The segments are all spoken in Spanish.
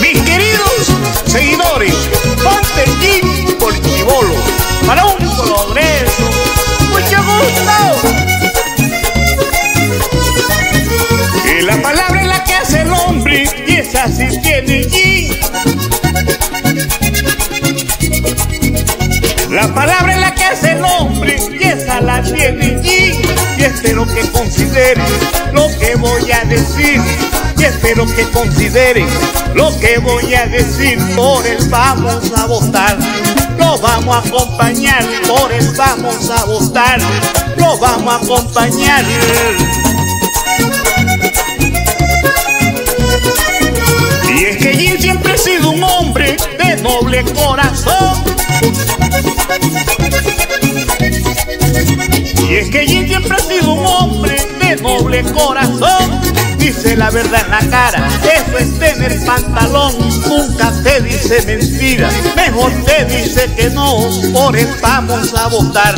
Mis queridos seguidores, ponte Jim por chivolo para un progreso. Mucho gusto. Y la palabra es la que hace el hombre y esa sí tiene Jim. La palabra es la que hace el hombre y esa la tiene Jim. Y espero que consideren lo que voy a decir. Y espero que consideren lo que voy a decir. Por él vamos a votar. Lo vamos a acompañar. Por él vamos a votar. Lo vamos a acompañar. Y es que Jim siempre ha sido un hombre de noble corazón. Y es que Jim siempre ha sido noble corazón. Dice la verdad en la cara, eso es tener pantalón. Nunca te dice mentira, mejor te dice que no. Por él vamos a votar,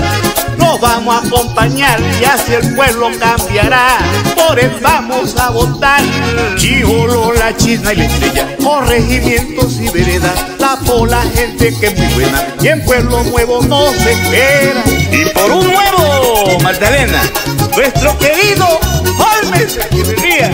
lo vamos a acompañar y así el pueblo cambiará. Por él vamos a votar. Chivolo, la china y la estrella, corregimientos y veredas. La pola, gente que es muy buena y en Pueblo Nuevo no se espera. Y por un nuevo, Magdalena, nuestro querido Holmes Aguirrería.